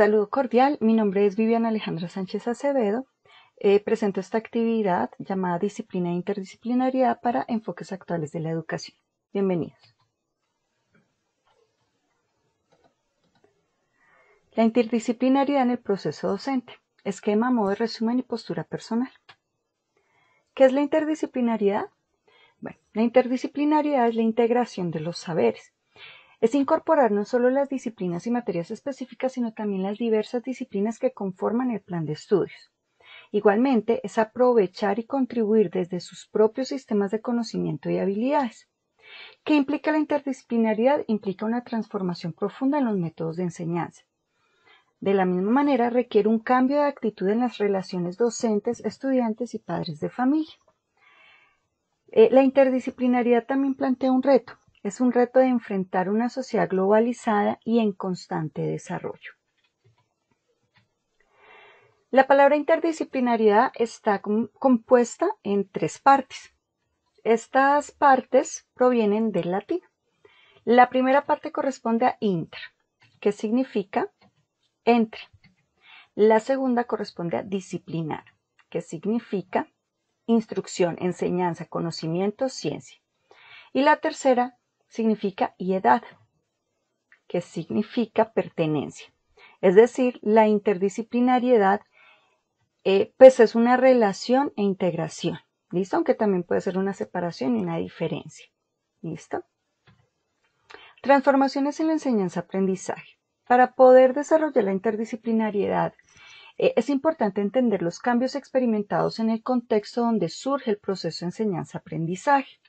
Saludo cordial, mi nombre es Viviana Alejandra Sánchez Acevedo. Eh, presento esta actividad llamada Disciplina e Interdisciplinariedad para Enfoques Actuales de la Educación. Bienvenidos. La interdisciplinariedad en el proceso docente. Esquema, modo de resumen y postura personal. ¿Qué es la interdisciplinariedad? Bueno, la interdisciplinariedad es la integración de los saberes es incorporar no solo las disciplinas y materias específicas, sino también las diversas disciplinas que conforman el plan de estudios. Igualmente, es aprovechar y contribuir desde sus propios sistemas de conocimiento y habilidades. ¿Qué implica la interdisciplinaridad? Implica una transformación profunda en los métodos de enseñanza. De la misma manera, requiere un cambio de actitud en las relaciones docentes, estudiantes y padres de familia. Eh, la interdisciplinaridad también plantea un reto, es un reto de enfrentar una sociedad globalizada y en constante desarrollo. La palabra interdisciplinariedad está compuesta en tres partes. Estas partes provienen del latín. La primera parte corresponde a inter, que significa entre. La segunda corresponde a disciplinar, que significa instrucción, enseñanza, conocimiento, ciencia. Y la tercera significa y edad, que significa pertenencia. Es decir, la interdisciplinariedad eh, pues es una relación e integración. ¿Listo? Aunque también puede ser una separación y una diferencia. ¿Listo? Transformaciones en la enseñanza-aprendizaje. Para poder desarrollar la interdisciplinariedad, eh, es importante entender los cambios experimentados en el contexto donde surge el proceso de enseñanza-aprendizaje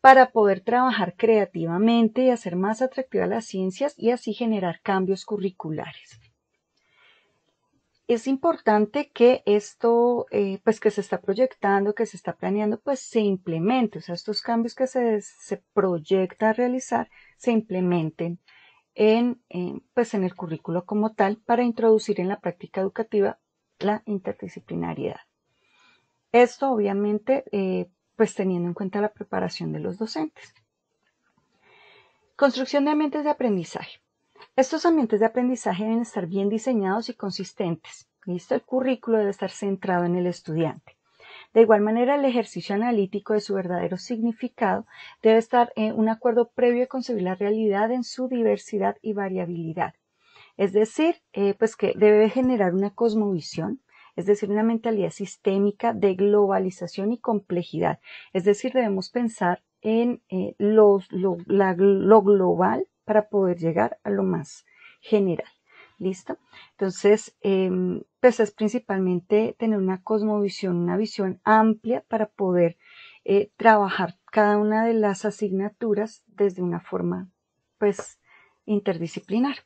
para poder trabajar creativamente y hacer más atractivas las ciencias y así generar cambios curriculares. Es importante que esto, eh, pues que se está proyectando, que se está planeando, pues se implemente, o sea, estos cambios que se, se proyecta realizar, se implementen en, pues en el currículo como tal para introducir en la práctica educativa la interdisciplinariedad. Esto obviamente eh, pues teniendo en cuenta la preparación de los docentes. Construcción de ambientes de aprendizaje. Estos ambientes de aprendizaje deben estar bien diseñados y consistentes. ¿Listo? El currículo debe estar centrado en el estudiante. De igual manera, el ejercicio analítico de su verdadero significado debe estar en un acuerdo previo a concebir la realidad en su diversidad y variabilidad. Es decir, eh, pues que debe generar una cosmovisión, es decir, una mentalidad sistémica de globalización y complejidad. Es decir, debemos pensar en eh, lo, global para poder llegar a lo más general. ¿Listo? Entonces, em, pues es principalmente tener una cosmovisión, una visión amplia para poder eh, trabajar cada una de las asignaturas desde una forma, pues, interdisciplinar.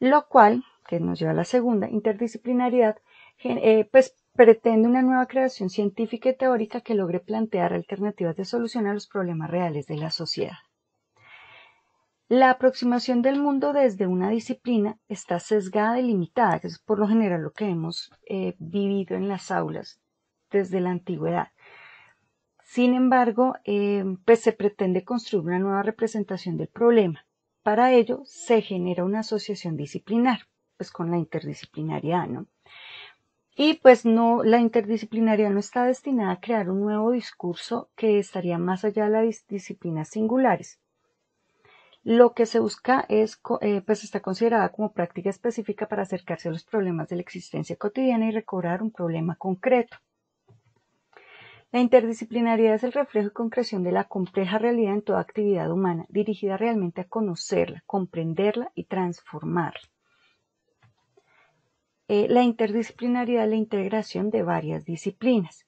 Lo cual, que nos lleva a la segunda, interdisciplinariedad, eh, pues pretende una nueva creación científica y teórica que logre plantear alternativas de solución a los problemas reales de la sociedad. La aproximación del mundo desde una disciplina está sesgada y limitada, que es por lo general lo que hemos eh, vivido en las aulas desde la antigüedad. Sin embargo, eh, pues se pretende construir una nueva representación del problema. Para ello se genera una asociación disciplinar, pues con la interdisciplinariedad, ¿no? Y pues no, la interdisciplinaria no está destinada a crear un nuevo discurso que estaría más allá de las disciplinas singulares. Lo que se busca es, eh, pues está considerada como práctica específica para acercarse a los problemas de la existencia cotidiana y recobrar un problema concreto. La interdisciplinariedad es el reflejo y concreción de la compleja realidad en toda actividad humana, dirigida realmente a conocerla, comprenderla y transformarla. Eh, la interdisciplinaridad la integración de varias disciplinas,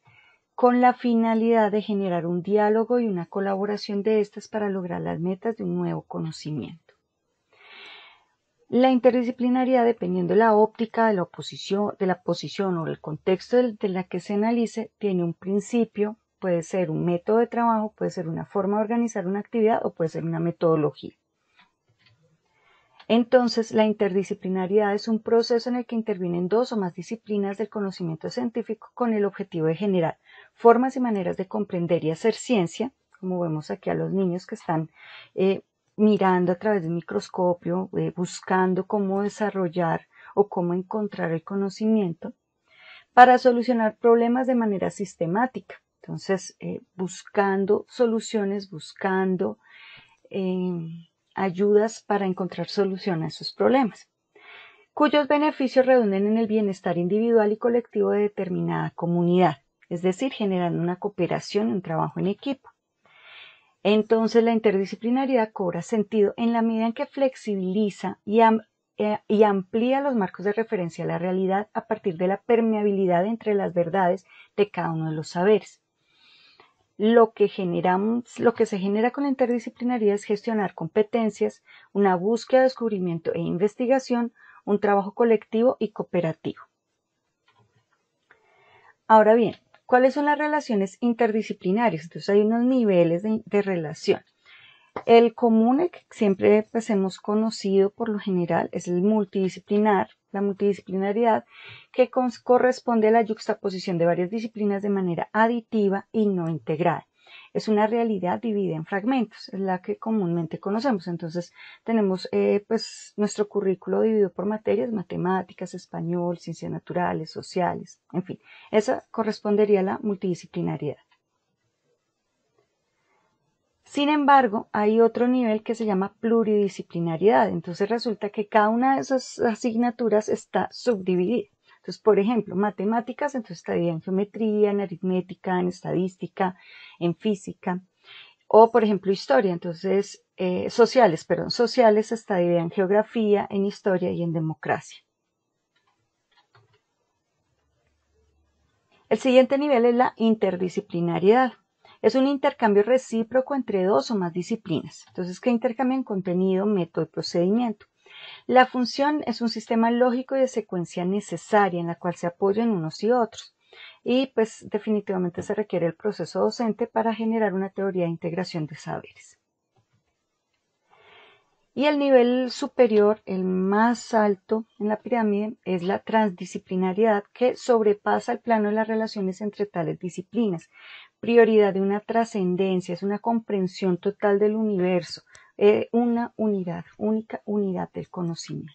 con la finalidad de generar un diálogo y una colaboración de estas para lograr las metas de un nuevo conocimiento. La interdisciplinaridad, dependiendo de la óptica, de la, oposición, de la posición o del contexto de la que se analice, tiene un principio, puede ser un método de trabajo, puede ser una forma de organizar una actividad o puede ser una metodología. Entonces, la interdisciplinariedad es un proceso en el que intervienen dos o más disciplinas del conocimiento científico con el objetivo de generar formas y maneras de comprender y hacer ciencia, como vemos aquí a los niños que están eh, mirando a través del microscopio, eh, buscando cómo desarrollar o cómo encontrar el conocimiento para solucionar problemas de manera sistemática. Entonces, eh, buscando soluciones, buscando ayudas para encontrar solución a esos problemas, cuyos beneficios redunden en el bienestar individual y colectivo de determinada comunidad, es decir, generando una cooperación y un trabajo en equipo. Entonces la interdisciplinariedad cobra sentido en la medida en que flexibiliza eh, y, amplía los marcos de referencia a la realidad a partir de la permeabilidad entre las verdades de cada uno de los saberes. Lo que, lo que se genera con la interdisciplinariedad es gestionar competencias, una búsqueda, descubrimiento e investigación, un trabajo colectivo y cooperativo. Ahora bien, ¿Cuáles son las relaciones interdisciplinarias? Entonces hay unos niveles de, relación. El común que siempre pues, hemos conocido por lo general es el multidisciplinar, la multidisciplinariedad, que corresponde a la yuxtaposición de varias disciplinas de manera aditiva y no integrada es una realidad dividida en fragmentos, es la que comúnmente conocemos. Entonces tenemos eh, pues nuestro currículo dividido por materias, matemáticas, español, ciencias naturales, sociales, en fin, esa correspondería a la multidisciplinariedad. Sin embargo, hay otro nivel que se llama pluridisciplinariedad. Entonces resulta que cada una de esas asignaturas está subdividida. Entonces, por ejemplo, matemáticas, entonces estaría en geometría, en aritmética, en estadística, en física. O, por ejemplo, historia, entonces, eh, sociales, perdón, sociales estaría en geografía, en historia y en democracia. El siguiente nivel es la interdisciplinariedad. Es un intercambio recíproco entre dos o más disciplinas. Entonces, que intercambian contenido, método y procedimiento. La función es un sistema lógico y de secuencia necesaria en la cual se apoyan unos y otros. Y pues definitivamente se requiere el proceso docente para generar una teoría de integración de saberes. Y el nivel superior, el más alto en la pirámide, es la transdisciplinariedad que sobrepasa el plano de las relaciones entre tales disciplinas. Prioridad de una trascendencia, es una comprensión total del universo, eh, una unidad, única unidad del conocimiento.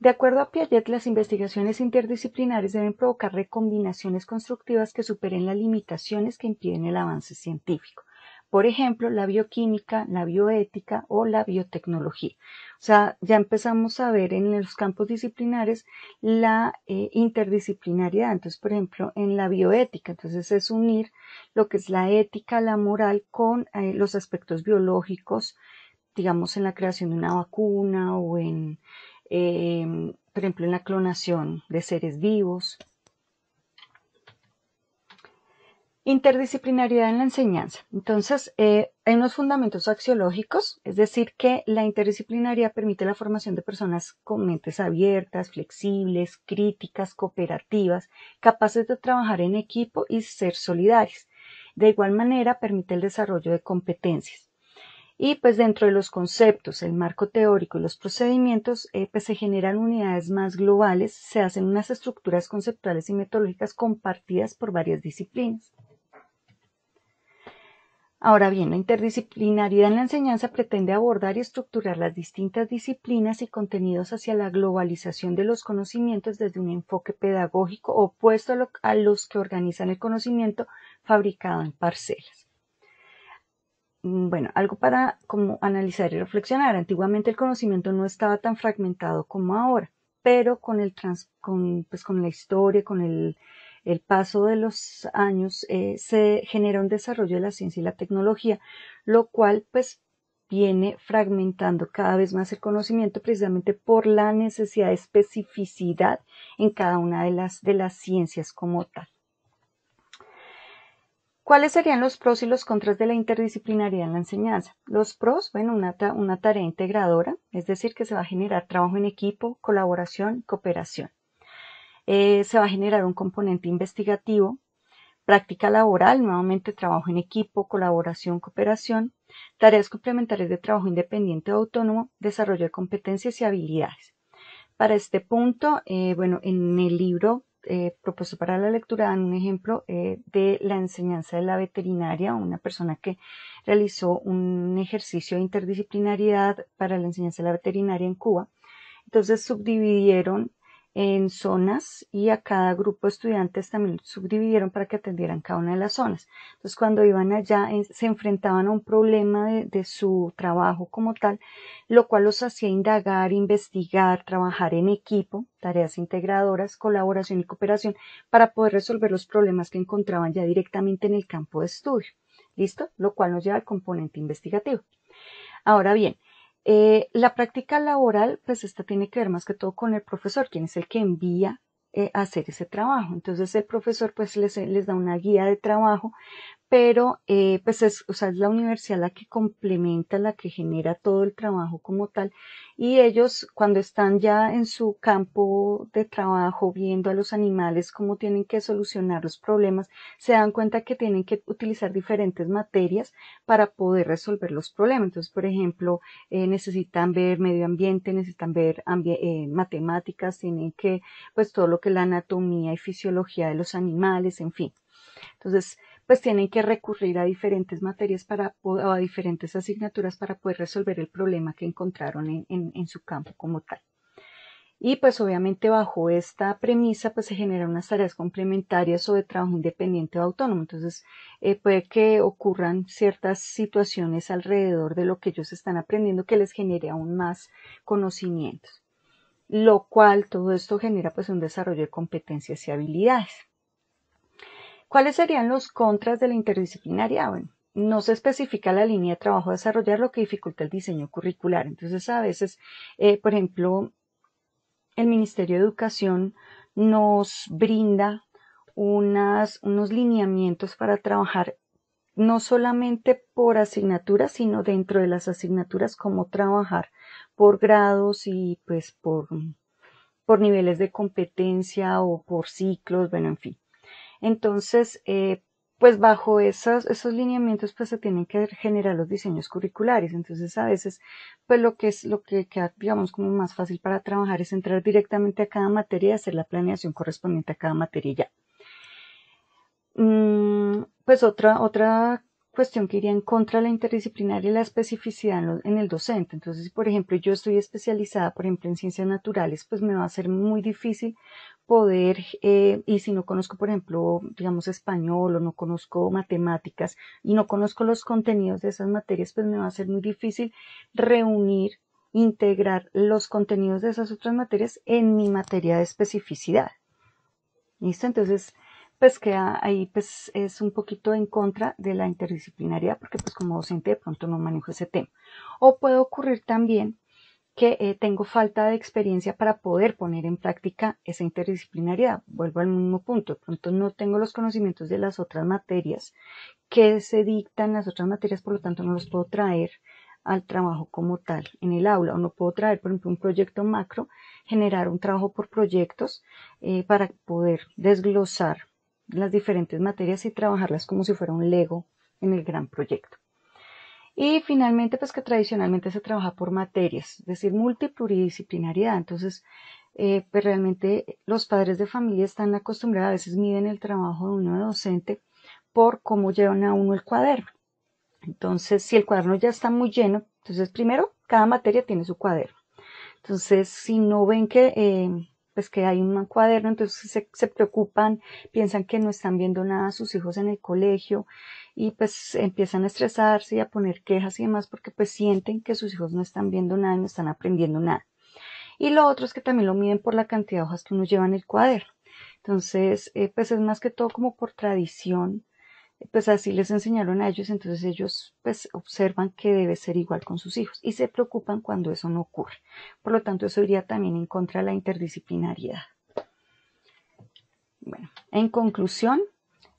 De acuerdo a Piaget, las investigaciones interdisciplinares deben provocar recombinaciones constructivas que superen las limitaciones que impiden el avance científico. Por ejemplo, la bioquímica, la bioética o la biotecnología. O sea, ya empezamos a ver en los campos disciplinares la eh, interdisciplinariedad. Entonces, por ejemplo, en la bioética, entonces es unir lo que es la ética, la moral con eh, los aspectos biológicos, digamos, en la creación de una vacuna o en, em, por ejemplo, en la clonación de seres vivos. Interdisciplinariedad en la enseñanza. Entonces, eh, hay unos fundamentos axiológicos, es decir, que la interdisciplinaria permite la formación de personas con mentes abiertas, flexibles, críticas, cooperativas, capaces de trabajar en equipo y ser solidarias. De igual manera, permite el desarrollo de competencias. Y pues dentro de los conceptos, el marco teórico y los procedimientos, eh, pues se generan unidades más globales, se hacen unas estructuras conceptuales y metodológicas compartidas por varias disciplinas. Ahora bien, la interdisciplinariedad en la enseñanza pretende abordar y estructurar las distintas disciplinas y contenidos hacia la globalización de los conocimientos desde un enfoque pedagógico opuesto a, los que organizan el conocimiento fabricado en parcelas. Mm, bueno, algo para como analizar y reflexionar. Antiguamente el conocimiento no estaba tan fragmentado como ahora, pero con, el pues, con la historia, con el el paso de los años eh, se genera un desarrollo de la ciencia y la tecnología, lo cual pues viene fragmentando cada vez más el conocimiento precisamente por la necesidad de especificidad en cada una de las, de las ciencias como tal. ¿Cuáles serían los pros y los contras de la interdisciplinaridad en la enseñanza? Los pros, bueno, una, una tarea integradora, es decir, que se va a generar trabajo en equipo, colaboración, cooperación. Eh, se va a generar un componente investigativo, práctica laboral, nuevamente trabajo en equipo, colaboración, cooperación, tareas complementarias de trabajo independiente o autónomo, desarrollo de competencias y habilidades. Para este punto, eh, bueno, en el libro eh, propuesto para la lectura dan un ejemplo de la enseñanza de la veterinaria, una persona que realizó un ejercicio de interdisciplinariedad para la enseñanza de la veterinaria en Cuba. Entonces subdividieron en zonas y a cada grupo de estudiantes también subdividieron para que atendieran cada una de las zonas. Entonces, cuando iban allá, se enfrentaban a un problema de, su trabajo como tal, lo cual los hacía indagar, investigar, trabajar en equipo, tareas integradoras, colaboración y cooperación para poder resolver los problemas que encontraban ya directamente en el campo de estudio. ¿Listo? Lo cual nos lleva al componente investigativo. Ahora bien, eh, la práctica laboral, pues esta tiene que ver más que todo con el profesor, quien es el que envía eh, a hacer ese trabajo. Entonces el profesor pues les, les da una guía de trabajo pero eh, pues es, o sea, es la universidad la que complementa, la que genera todo el trabajo como tal. Y ellos cuando están ya en su campo de trabajo viendo a los animales cómo tienen que solucionar los problemas, se dan cuenta que tienen que utilizar diferentes materias para poder resolver los problemas. Entonces, por ejemplo, eh, necesitan ver medio ambiente, necesitan ver eh, matemáticas, tienen que, pues todo lo que es la anatomía y fisiología de los animales, en fin. Entonces, pues tienen que recurrir a diferentes materias para, o a diferentes asignaturas para poder resolver el problema que encontraron en, su campo como tal. Y pues obviamente bajo esta premisa pues se generan unas tareas complementarias o de trabajo independiente o autónomo. Entonces eh, puede que ocurran ciertas situaciones alrededor de lo que ellos están aprendiendo que les genere aún más conocimientos. Lo cual todo esto genera pues un desarrollo de competencias y habilidades. ¿Cuáles serían los contras de la interdisciplinaria? Bueno, no se especifica la línea de trabajo desarrollar, lo que dificulta el diseño curricular. Entonces, a veces, eh, por ejemplo, el Ministerio de Educación nos brinda unas, unos lineamientos para trabajar no solamente por asignaturas, sino dentro de las asignaturas, cómo trabajar por grados y pues por, por niveles de competencia o por ciclos, bueno, en fin. Entonces, eh, pues bajo esos, esos lineamientos pues se tienen que generar los diseños curriculares. Entonces a veces pues lo que es lo que queda digamos como más fácil para trabajar es entrar directamente a cada materia y hacer la planeación correspondiente a cada materia ya. Mm, pues otra, otra cuestión que iría en contra de la interdisciplinaria y la especificidad en, el docente. Entonces, si por ejemplo yo estoy especializada, por ejemplo, en ciencias naturales, pues me va a ser muy difícil poder, eh, y si no conozco, por ejemplo, digamos español o no conozco matemáticas y no conozco los contenidos de esas materias, pues me va a ser muy difícil reunir, integrar los contenidos de esas otras materias en mi materia de especificidad. ¿Listo? Entonces, pues que ahí pues es un poquito en contra de la interdisciplinaridad porque pues como docente de pronto no manejo ese tema. O puede ocurrir también que eh, tengo falta de experiencia para poder poner en práctica esa interdisciplinaridad. Vuelvo al mismo punto, de pronto no tengo los conocimientos de las otras materias que se dictan las otras materias, por lo tanto no los puedo traer al trabajo como tal en el aula o no puedo traer, por ejemplo, un proyecto macro, generar un trabajo por proyectos eh, para poder desglosar las diferentes materias y trabajarlas como si fuera un Lego en el gran proyecto. Y finalmente, pues que tradicionalmente se trabaja por materias, es decir, multipluridisciplinariedad. Entonces, eh, pues realmente los padres de familia están acostumbrados, a veces miden el trabajo de uno de docente por cómo llevan a uno el cuaderno. Entonces, si el cuaderno ya está muy lleno, entonces primero, cada materia tiene su cuaderno. Entonces, si no ven que eh, pues que hay un cuaderno, entonces se, preocupan, piensan que no están viendo nada a sus hijos en el colegio y pues empiezan a estresarse y a poner quejas y demás porque pues sienten que sus hijos no están viendo nada y no están aprendiendo nada. Y lo otro es que también lo miden por la cantidad de hojas que uno lleva en el cuaderno. Entonces, eh, pues es más que todo como por tradición pues así les enseñaron a ellos, entonces ellos pues observan que debe ser igual con sus hijos y se preocupan cuando eso no ocurre. Por lo tanto, eso iría también en contra de la interdisciplinariedad. Bueno, en conclusión,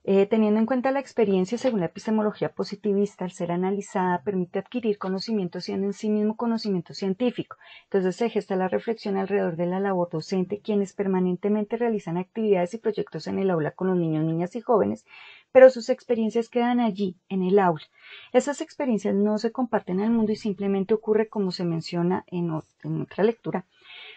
eh, teniendo en cuenta la experiencia según la epistemología positivista, al ser analizada permite adquirir conocimiento siendo en sí mismo conocimiento científico. Entonces se gesta la reflexión alrededor de la labor docente, quienes permanentemente realizan actividades y proyectos en el aula con los niños, niñas y jóvenes, pero sus experiencias quedan allí, en el aula. Esas experiencias no se comparten al mundo y simplemente ocurre como se menciona en otra lectura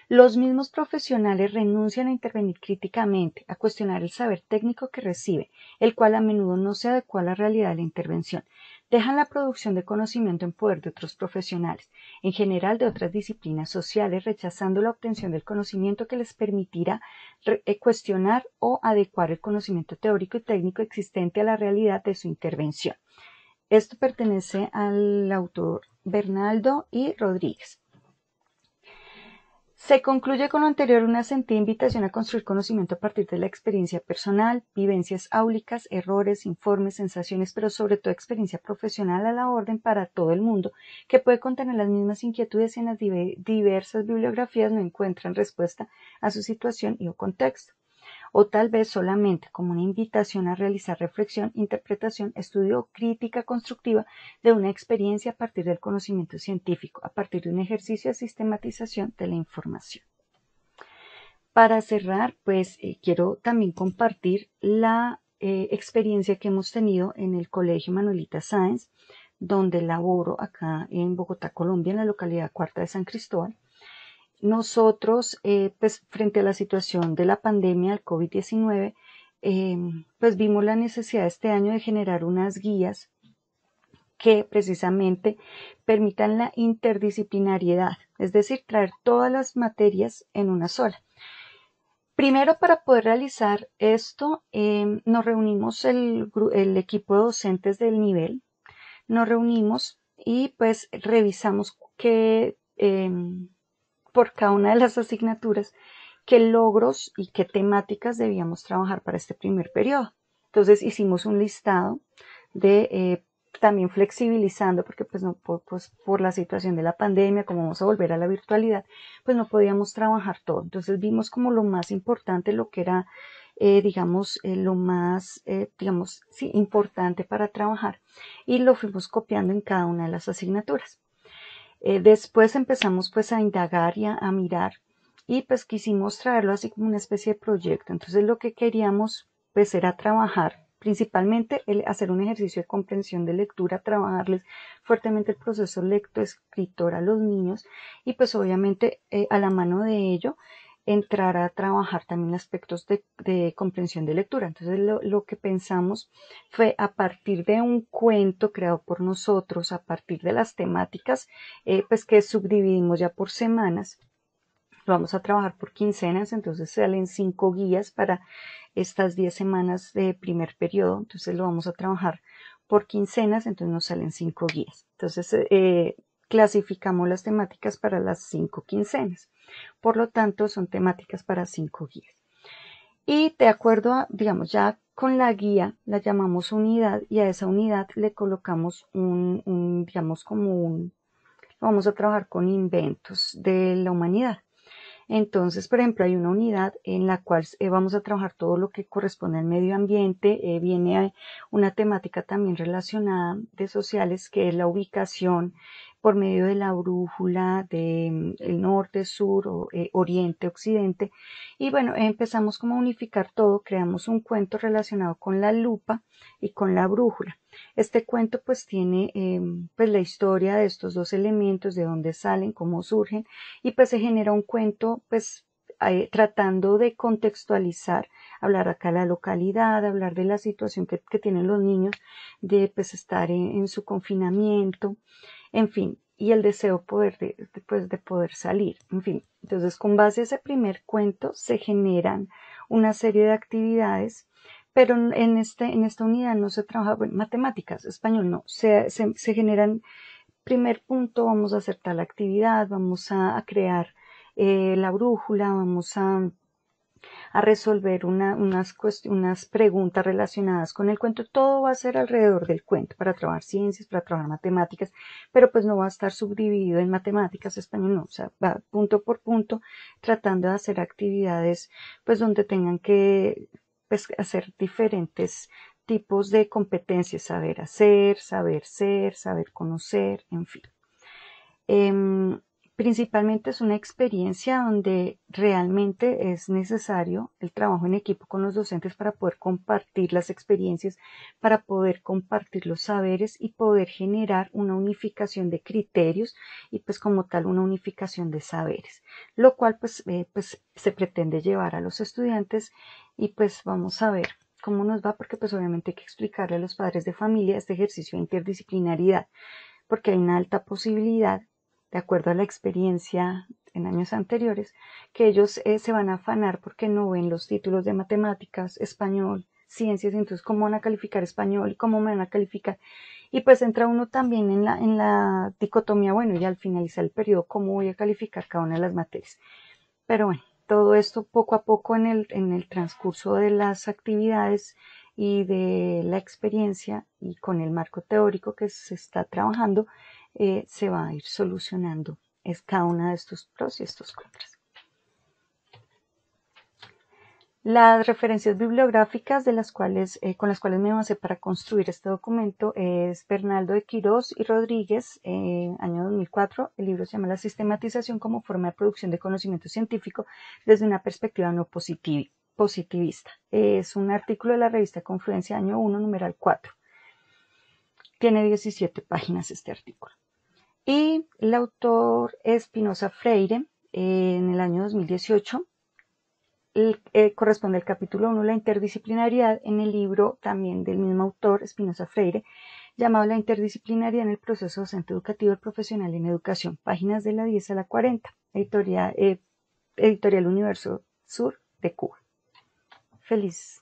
Los mismos profesionales renuncian a intervenir críticamente, a cuestionar el saber técnico que recibe, el cual a menudo no se adecua a la realidad de la intervención. Dejan la producción de conocimiento en poder de otros profesionales, en general de otras disciplinas sociales, rechazando la obtención del conocimiento que les permitirá eh, cuestionar o adecuar el conocimiento teórico y técnico existente a la realidad de su intervención. Esto pertenece al autor Bernaldo y Rodríguez. Se concluye con lo anterior una sentida invitación a construir conocimiento a partir de la experiencia personal, vivencias áulicas, errores, informes, sensaciones, pero sobre todo experiencia profesional a la orden para todo el mundo, que puede contener las mismas inquietudes y en las diversas bibliografías no encuentran respuesta a su situación y o contexto o tal vez solamente como una invitación a realizar reflexión, interpretación, estudio crítica constructiva de una experiencia a partir del conocimiento científico, a partir de un ejercicio de sistematización de la información. Para cerrar, pues eh, quiero también compartir la eh, experiencia que hemos tenido en el Colegio Manuelita Sáenz, donde laboro acá en Bogotá, Colombia, en la localidad cuarta de San Cristóbal nosotros, eh, pues frente a la situación de la pandemia del COVID-19, eh, pues vimos la necesidad este año de generar unas guías que precisamente permitan la interdisciplinariedad, es decir, traer todas las materias en una sola. Primero, para poder realizar esto, eh, nos reunimos el, el, equipo de docentes del nivel, nos reunimos y pues revisamos qué, por cada una de las asignaturas qué logros y qué temáticas debíamos trabajar para este primer periodo. Entonces hicimos un listado de eh, también flexibilizando, porque pues no por, pues, por la situación de la pandemia, como vamos a volver a la virtualidad, pues no podíamos trabajar todo. Entonces vimos como lo más importante, lo que era, eh, digamos, eh, lo más, digamos, sí, importante para trabajar y lo fuimos copiando en cada una de las asignaturas. Eh, después empezamos pues a indagar y a, mirar y pues quisimos traerlo así como una especie de proyecto. Entonces lo que queríamos pues era trabajar principalmente hacer un ejercicio de comprensión de lectura, trabajarles fuertemente el proceso lecto-escritor a los niños y pues obviamente eh, a la mano de ello entrar a trabajar también aspectos de, comprensión de lectura. Entonces lo, que pensamos fue a partir de un cuento creado por nosotros, a partir de las temáticas, eh, pues que subdividimos ya por semanas. Lo vamos a trabajar por quincenas, entonces salen cinco guías para estas diez semanas de primer periodo. Entonces lo vamos a trabajar por quincenas, entonces nos salen cinco guías. Entonces eh, clasificamos las temáticas para las cinco quincenas. Por lo tanto, son temáticas para cinco guías. Y de acuerdo a, digamos, ya con la guía la llamamos unidad y a esa unidad le colocamos un, digamos, como un, vamos a trabajar con inventos de la humanidad. Entonces, por ejemplo, hay una unidad en la cual eh, vamos a trabajar todo lo que corresponde al medio ambiente. Eh, viene una temática también relacionada de sociales que es la ubicación, por medio de la brújula del mm, norte, sur, o, eh, oriente, occidente. Y bueno, empezamos como a unificar todo, creamos un cuento relacionado con la lupa y con la brújula. Este cuento pues tiene em, pues la historia de estos dos elementos, de dónde salen, cómo surgen, y pues se genera un cuento pues eh, tratando de contextualizar, hablar acá de la localidad, hablar de la situación que, tienen los niños, de pues estar en su confinamiento, en fin, y el deseo poder de, pues, de poder salir, en fin. Entonces, con base a ese primer cuento se generan una serie de actividades, pero en, este, en esta unidad no se trabaja, bueno, matemáticas, español no, se, se, generan, primer punto, vamos a hacer tal actividad, vamos a, crear eh, la brújula, vamos a a resolver unas, preguntas relacionadas con el cuento. Todo va a ser alrededor del cuento, para trabajar ciencias, para trabajar matemáticas, pero pues no va a estar subdividido en matemáticas, español, no, o sea, va punto por punto tratando de hacer actividades pues donde tengan que pues, hacer diferentes tipos de competencias, saber hacer, saber ser, saber conocer, en fin. Em, Principalmente es una experiencia donde realmente es necesario el trabajo en equipo con los docentes para poder compartir las experiencias, para poder compartir los saberes y poder generar una unificación de criterios y pues como tal una unificación de saberes, lo cual pues, eh, pues se pretende llevar a los estudiantes y pues vamos a ver cómo nos va porque pues obviamente hay que explicarle a los padres de familia este ejercicio de interdisciplinaridad porque hay una alta posibilidad de acuerdo a la experiencia en años anteriores, que ellos eh, se van a afanar porque no ven los títulos de matemáticas, español, ciencias, entonces cómo van a calificar español cómo me van a calificar. Y pues entra uno también en la, en la dicotomía, bueno, y al finalizar el periodo, cómo voy a calificar cada una de las materias. Pero bueno, todo esto poco a poco en el, en el transcurso de las actividades y de la experiencia y con el marco teórico que se está trabajando, eh, se va a ir solucionando es cada uno de estos pros y estos contras. Las referencias bibliográficas de las cuales, eh, con las cuales me basé para construir este documento es Bernaldo de Quirós y Rodríguez, eh, año 2004. El libro se llama La sistematización como forma de producción de conocimiento científico desde una perspectiva no positivista. Es un artículo de la revista Confluencia, año 1, numeral 4. Tiene 17 páginas este artículo. Y el autor Espinosa Freire, en el año 2018, eh, corresponde al capítulo 1, la interdisciplinariedad, en el libro también del mismo autor, Espinosa Freire, llamado La interdisciplinariedad en el proceso docente educativo y profesional en educación, páginas de la 10 a la 40, editorial, eh, editorial Universo Sur de Cuba. Feliz